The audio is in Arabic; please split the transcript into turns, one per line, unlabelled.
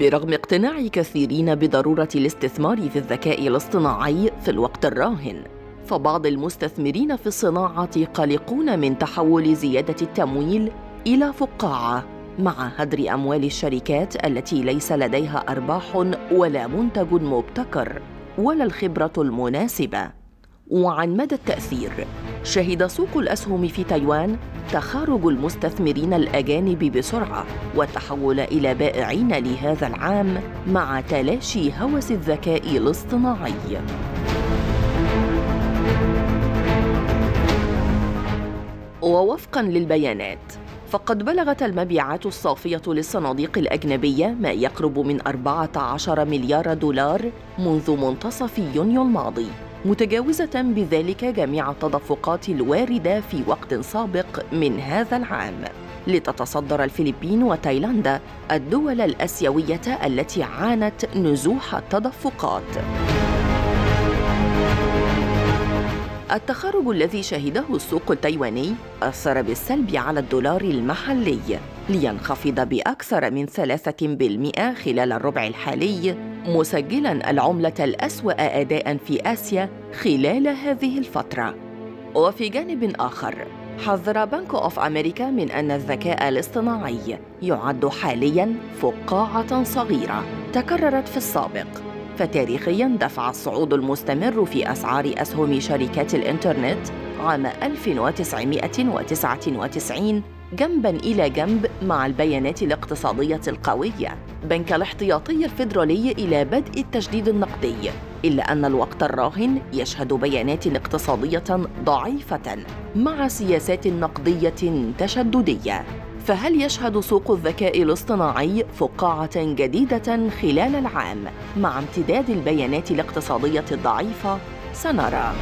برغم اقتناع كثيرين بضرورة الاستثمار في الذكاء الاصطناعي في الوقت الراهن فبعض المستثمرين في الصناعة قلقون من تحول زيادة التمويل إلى فقاعة مع هدر أموال الشركات التي ليس لديها أرباح ولا منتج مبتكر ولا الخبرة المناسبة. وعن مدى التأثير شهد سوق الأسهم في تايوان تخارج المستثمرين الأجانب بسرعة والتحول إلى بائعين لهذا العام مع تلاشي هوس الذكاء الاصطناعي. ووفقا للبيانات فقد بلغت المبيعات الصافية للصناديق الأجنبية ما يقرب من 14 مليار دولار منذ منتصف يونيو الماضي. متجاوزة بذلك جميع التدفقات الواردة في وقت سابق من هذا العام. لتتصدر الفلبين وتايلاندا الدول الآسيوية التي عانت نزوح التدفقات. التخرج الذي شهده السوق التايواني أثر بالسلب على الدولار المحلي. لينخفض بأكثر من ثلاثة بالمئة خلال الربع الحالي مسجلاً العملة الأسوأ أداءً في آسيا خلال هذه الفترة. وفي جانب آخر حذر بنك أوف أمريكا من أن الذكاء الاصطناعي يعد حالياً فقاعة صغيرة تكررت في السابق. فتاريخيا دفع الصعود المستمر في أسعار أسهم شركات الإنترنت عام 1999 جنبا إلى جنب مع البيانات الاقتصادية القوية. بنك الاحتياطي الفيدرالي إلى بدء التجديد النقدي إلا أن الوقت الراهن يشهد بيانات اقتصادية ضعيفة مع سياسات نقدية تشددية. فهل يشهد سوق الذكاء الاصطناعي فقاعة جديدة خلال العام مع امتداد البيانات الاقتصادية الضعيفة؟ سنرى.